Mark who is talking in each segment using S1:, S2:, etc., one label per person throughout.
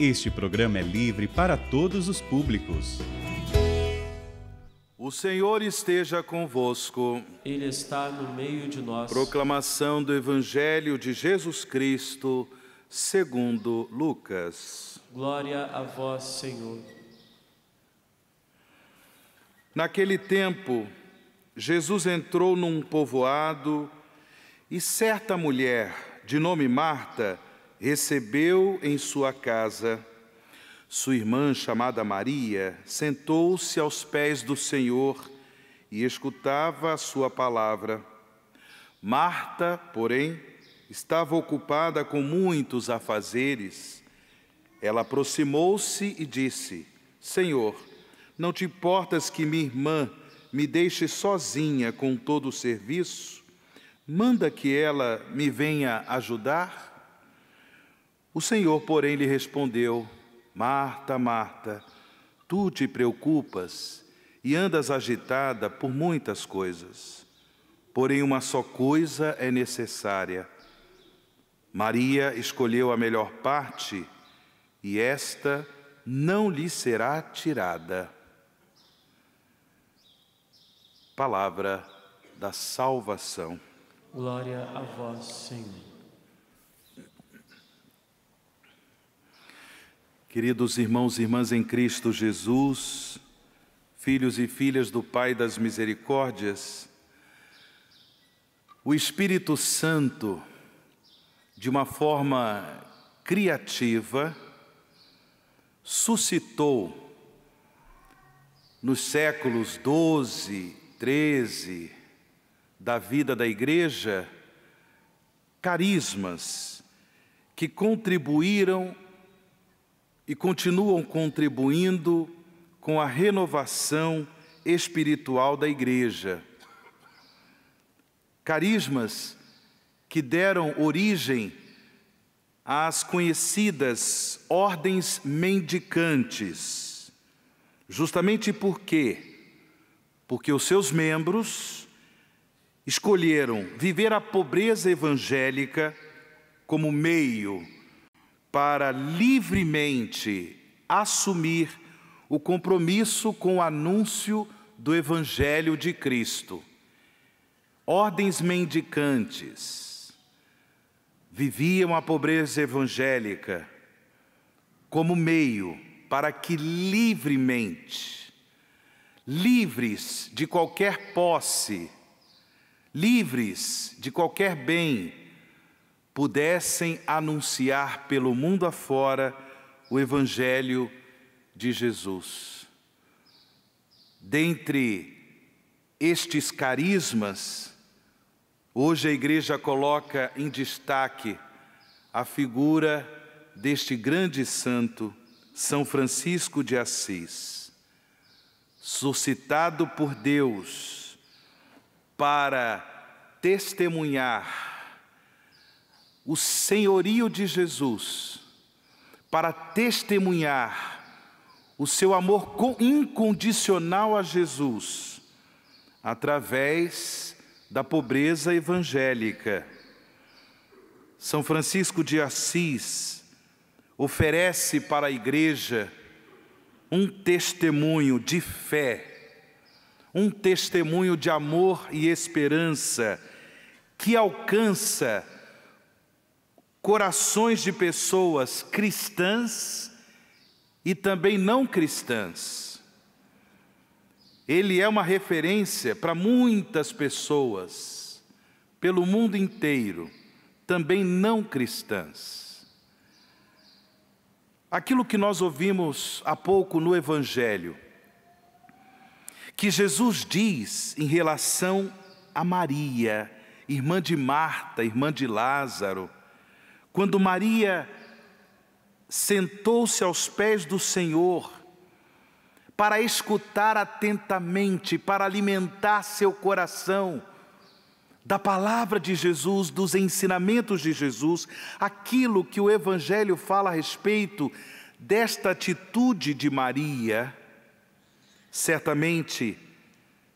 S1: Este programa é livre para todos os públicos.
S2: O Senhor esteja convosco.
S3: Ele está no meio de nós.
S2: Proclamação do Evangelho de Jesus Cristo, segundo Lucas.
S3: Glória a vós, Senhor.
S2: Naquele tempo, Jesus entrou num povoado e certa mulher, de nome Marta, recebeu em sua casa. Sua irmã, chamada Maria, sentou-se aos pés do Senhor e escutava a sua palavra. Marta, porém, estava ocupada com muitos afazeres. Ela aproximou-se e disse: Senhor, não te importas que minha irmã me deixe sozinha com todo o serviço? Manda que ela me venha ajudar? O Senhor, porém, lhe respondeu: Marta, Marta, tu te preocupas e andas agitada por muitas coisas. Porém, uma só coisa é necessária. Maria escolheu a melhor parte e esta não lhe será tirada. Palavra da salvação.
S3: Glória a vós, Senhor.
S2: Queridos irmãos e irmãs em Cristo Jesus, filhos e filhas do Pai das Misericórdias, o Espírito Santo, de uma forma criativa, suscitou nos séculos 12, 13 da vida da igreja carismas que contribuíram e continuam contribuindo com a renovação espiritual da igreja. Carismas que deram origem às conhecidas ordens mendicantes, justamente porque porque os seus membros escolheram viver a pobreza evangélica como meio para livremente assumir o compromisso com o anúncio do Evangelho de Cristo. Ordens mendicantes viviam a pobreza evangélica como meio para que livremente, livres de qualquer posse, livres de qualquer bem, pudessem anunciar pelo mundo afora o Evangelho de Jesus. Dentre estes carismas, hoje a igreja coloca em destaque a figura deste grande santo, São Francisco de Assis, suscitado por Deus para testemunhar o senhorio de Jesus, para testemunhar o seu amor incondicional a Jesus, através da pobreza evangélica. São Francisco de Assis oferece para a igreja um testemunho de fé, um testemunho de amor e esperança que alcança corações de pessoas cristãs e também não cristãs. Ele é uma referência para muitas pessoas, pelo mundo inteiro, também não cristãs. Aquilo que nós ouvimos há pouco no Evangelho, que Jesus diz em relação a Maria, irmã de Marta, irmã de Lázaro, quando Maria sentou-se aos pés do Senhor para escutar atentamente, para alimentar seu coração da palavra de Jesus, dos ensinamentos de Jesus, aquilo que o Evangelho fala a respeito desta atitude de Maria, certamente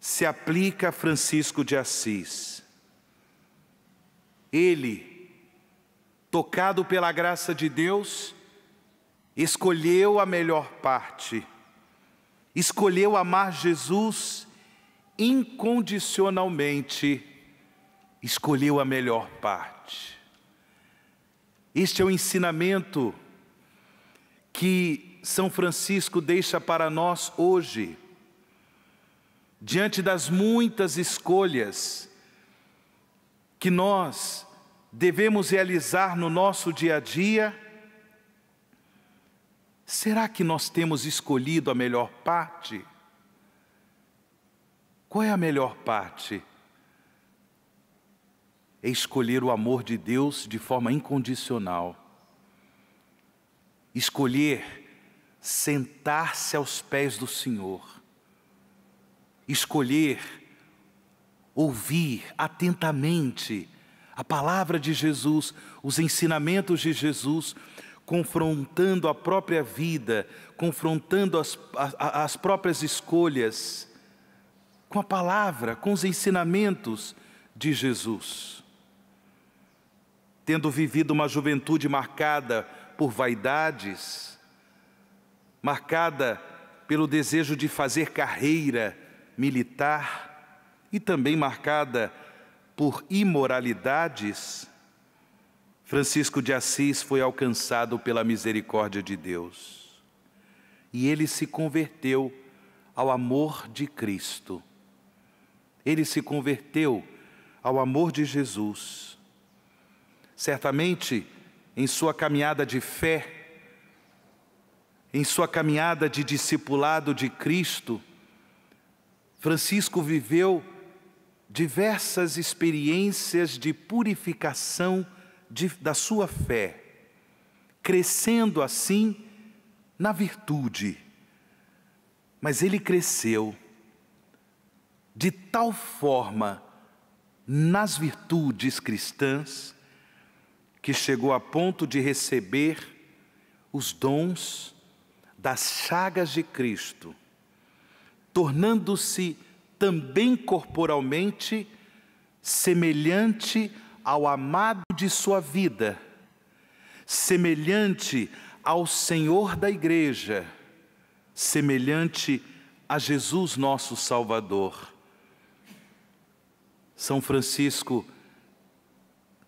S2: se aplica a Francisco de Assis. Ele, tocado pela graça de Deus, escolheu a melhor parte, escolheu amar Jesus incondicionalmente, escolheu a melhor parte. Este é o ensinamento que São Francisco deixa para nós hoje, diante das muitas escolhas que nós devemos realizar no nosso dia a dia. Será que nós temos escolhido a melhor parte? Qual é a melhor parte? É escolher o amor de Deus de forma incondicional escolher sentar-se aos pés do Senhor, escolher ouvir atentamente a palavra de Jesus, os ensinamentos de Jesus, confrontando a própria vida, confrontando as, as, as próprias escolhas, com a palavra, com os ensinamentos de Jesus. Tendo vivido uma juventude marcada por vaidades, marcada pelo desejo de fazer carreira militar e também marcada por imoralidades, Francisco de Assis foi alcançado pela misericórdia de Deus. E ele se converteu ao amor de Cristo. Ele se converteu ao amor de Jesus. Certamente, em sua caminhada de fé, em sua caminhada de discipulado de Cristo, Francisco viveu diversas experiências de purificação de, da sua fé, crescendo assim na virtude. Mas ele cresceu de tal forma nas virtudes cristãs que chegou a ponto de receber os dons das chagas de Cristo, tornando-se também corporalmente semelhante ao amado de sua vida, semelhante ao Senhor da igreja, semelhante a Jesus nosso Salvador. São Francisco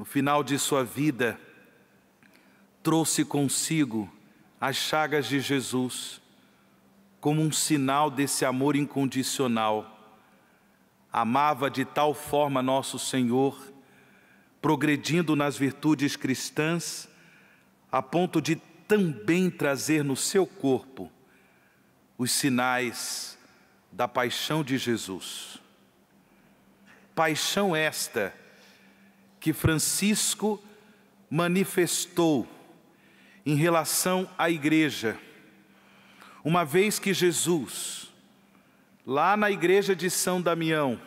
S2: no final de sua vida, trouxe consigo as chagas de Jesus como um sinal desse amor incondicional. Amava de tal forma nosso Senhor, progredindo nas virtudes cristãs, a ponto de também trazer no seu corpo os sinais da paixão de Jesus. Paixão esta que Francisco manifestou em relação à igreja. Uma vez que Jesus, lá na igreja de São Damião,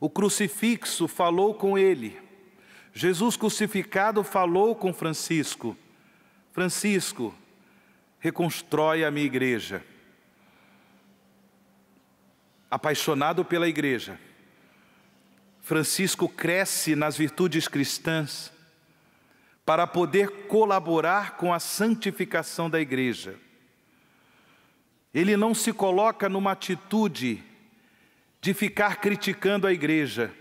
S2: o crucifixo falou com ele, Jesus crucificado falou com Francisco: Francisco, reconstrói a minha igreja. Apaixonado pela igreja, Francisco cresce nas virtudes cristãs para poder colaborar com a santificação da igreja. Ele não se coloca numa atitude de ficar criticando a igreja,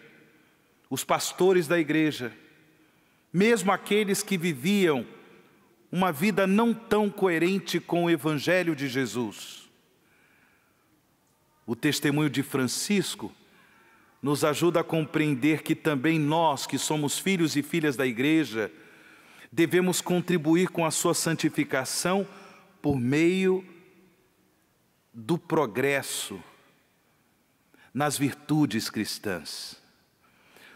S2: os pastores da igreja, mesmo aqueles que viviam uma vida não tão coerente com o Evangelho de Jesus. O testemunho de Francisco nos ajuda a compreender que também nós, que somos filhos e filhas da igreja, devemos contribuir com a sua santificação por meio do progresso nas virtudes cristãs,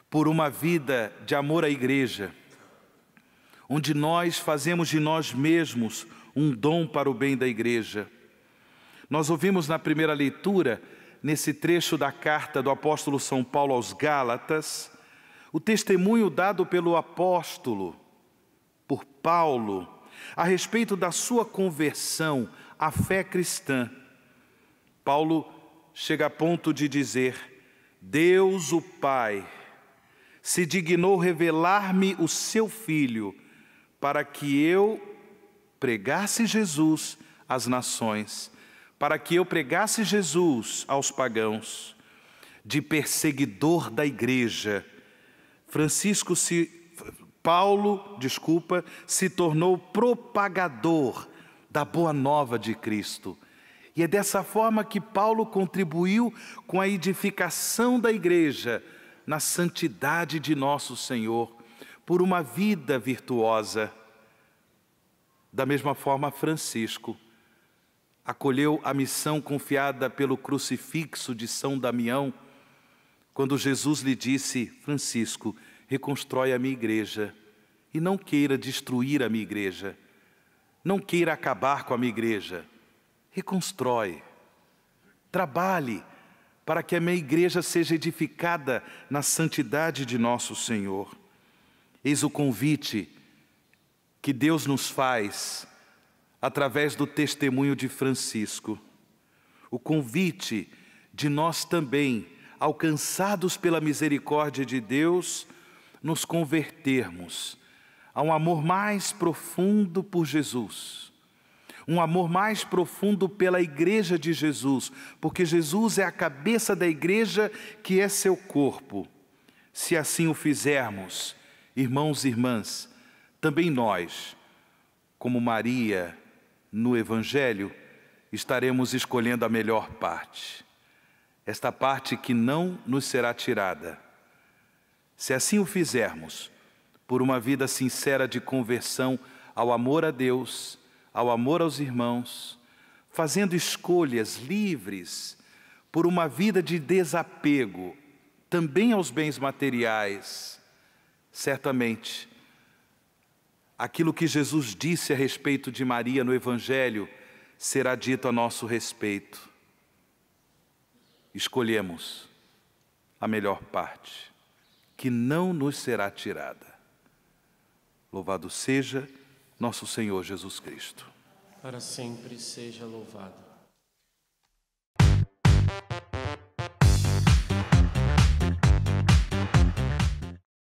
S2: por uma vida de amor à igreja, onde nós fazemos de nós mesmos um dom para o bem da igreja. Nós ouvimos na primeira leitura nesse trecho da carta do apóstolo São Paulo aos Gálatas, o testemunho dado pelo apóstolo, por Paulo, a respeito da sua conversão à fé cristã. Paulo chega a ponto de dizer: Deus o Pai se dignou revelar-me o seu Filho, para que eu pregasse Jesus às nações, para que eu pregasse Jesus aos pagãos, de perseguidor da igreja. Francisco se Paulo, desculpa, se tornou propagador da boa nova de Cristo. E é dessa forma que Paulo contribuiu com a edificação da igreja na santidade de nosso Senhor, por uma vida virtuosa. Da mesma forma, Francisco acolheu a missão confiada pelo crucifixo de São Damião, quando Jesus lhe disse: Francisco, reconstrói a minha igreja e não queira destruir a minha igreja, não queira acabar com a minha igreja, reconstrói, trabalhe para que a minha igreja seja edificada na santidade de nosso Senhor. Eis o convite que Deus nos faz através do testemunho de Francisco. O convite de nós também, alcançados pela misericórdia de Deus, nos convertermos a um amor mais profundo por Jesus, um amor mais profundo pela Igreja de Jesus, porque Jesus é a cabeça da Igreja que é seu corpo. Se assim o fizermos, irmãos e irmãs, também nós, como Maria no Evangelho, estaremos escolhendo a melhor parte, esta parte que não nos será tirada se assim o fizermos, por uma vida sincera de conversão ao amor a Deus, ao amor aos irmãos, fazendo escolhas livres por uma vida de desapego também aos bens materiais, certamente aquilo que Jesus disse a respeito de Maria no Evangelho será dito a nosso respeito. Escolhemos a melhor parte que não nos será tirada. Louvado seja nosso Senhor Jesus Cristo.
S3: Para sempre seja louvado.